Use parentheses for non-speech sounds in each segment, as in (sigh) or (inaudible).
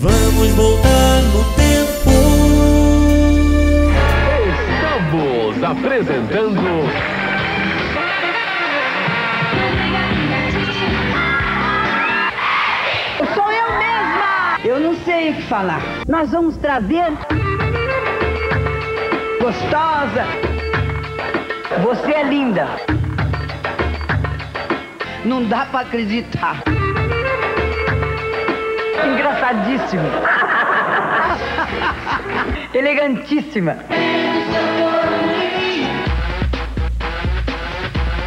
Vamos voltar no tempo. Estamos apresentando. Sou eu mesma! Eu não sei o que falar. Nós vamos trazer. Gostosa! Você é linda! Não dá pra acreditar. Engraçadíssima. (laughs) Elegantíssima.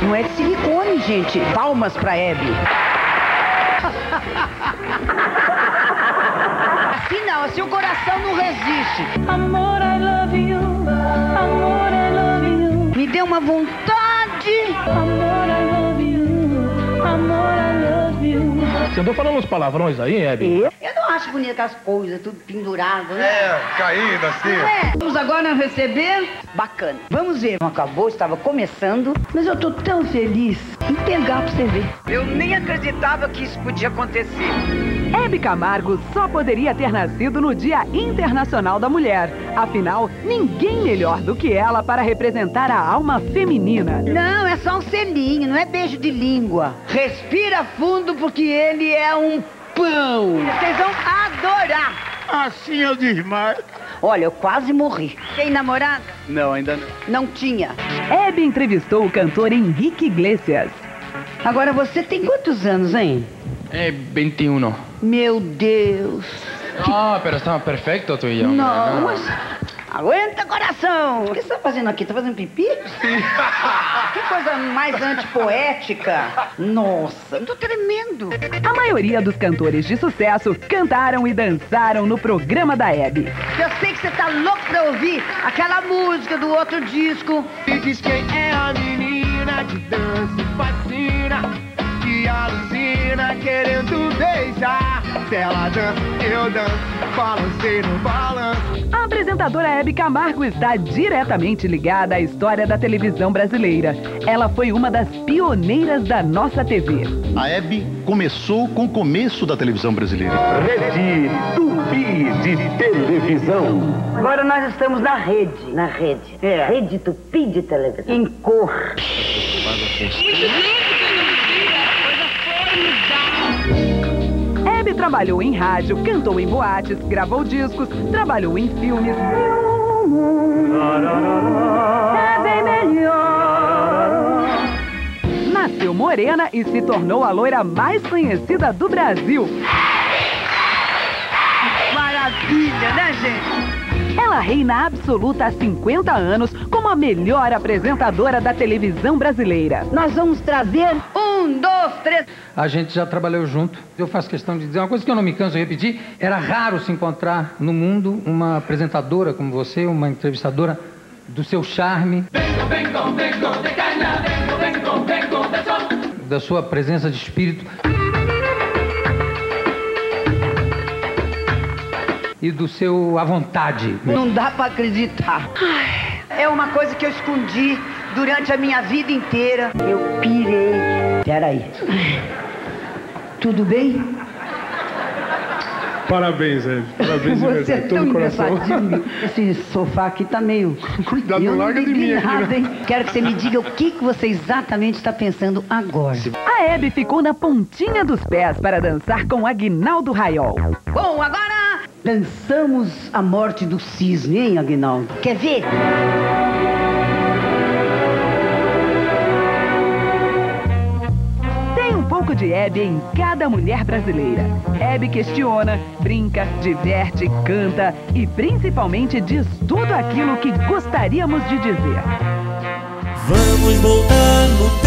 Não é de silicone, gente. Palmas pra Hebe. Assim não, assim o coração não resiste. Amor, I love you. Amor, I love you. Me deu uma vontade. Amor, Você andou falando uns palavrões aí, Hebe? Eu não acho bonito aquelas coisas, tudo pendurado, né? É, caindo assim. É? Vamos agora receber? Bacana. Vamos ver. Não acabou, estava começando, mas eu tô tão feliz em pegar pra você ver. Eu nem acreditava que isso podia acontecer. Hebe Camargo só poderia ter nascido no Dia Internacional da Mulher. Afinal, ninguém melhor do que ela para representar a alma feminina. Não, é só um selinho, não é beijo de língua. Respira fundo porque ele é um pão. Vocês vão adorar. Assim eu desmaio. Olha, eu quase morri. Tem namorada? Não, ainda não. Não tinha. Hebe entrevistou o cantor Henrique Iglesias. Agora você tem quantos anos, hein? Eh, 21. Meu Deus. Ah, pero tú y yo. Não, hombre, mas... Aguenta, coração! O que você tá fazendo aqui? Tá fazendo pipi? Sim. (laughs) Que coisa mais antipoética. Nossa, eu tô tremendo. A maioria dos cantores de sucesso cantaram e dançaram no programa da Hebe. Eu sei que você tá louco pra ouvir aquela música do outro disco. Me diz quem é a menina que dança querendo beijar. Se ela dança, eu danço, balancei no balanço. A apresentadora Hebe Camargo está diretamente ligada à história da televisão brasileira. Ela foi uma das pioneiras da nossa TV. A Hebe começou com o começo da televisão brasileira. Rede Tupi de televisão. Agora nós estamos na rede. Na rede. É. Rede Tupi de televisão. Em cor. Hebe trabalhou em rádio, cantou em boates, gravou discos, trabalhou em filmes. É bem melhor. Nasceu morena e se tornou a loira mais conhecida do Brasil. Maravilha, né, gente? Ela reina absoluta há 50 anos como a melhor apresentadora da televisão brasileira. Nós vamos trazer um, dois, três. A gente já trabalhou junto. Eu faço questão de dizer uma coisa que eu não me canso de repetir: era raro se encontrar no mundo uma apresentadora como você, uma entrevistadora do seu charme, da sua presença de espírito e do seu à vontade. Não dá pra acreditar. Ai, É uma coisa que eu escondi durante a minha vida inteira. Eu pirei. Peraí. Tudo bem? Parabéns, Hebe. Parabéns de Você é tão Todo coração. engraçadinho. Esse sofá aqui tá meio... (laughs) Cuidado, eu não larga de mim aqui, nada, né? hein? Quero que você me diga o que, que você exatamente está pensando agora. A Hebe ficou na pontinha dos pés para dançar com Aguinaldo Raiol. Bom, agora lançamos a morte do cisne, hein, Aguinaldo? Quer ver? De Hebe em cada mulher brasileira. Hebe questiona, brinca, diverte, canta e principalmente diz tudo aquilo que gostaríamos de dizer. Vamos voltar no.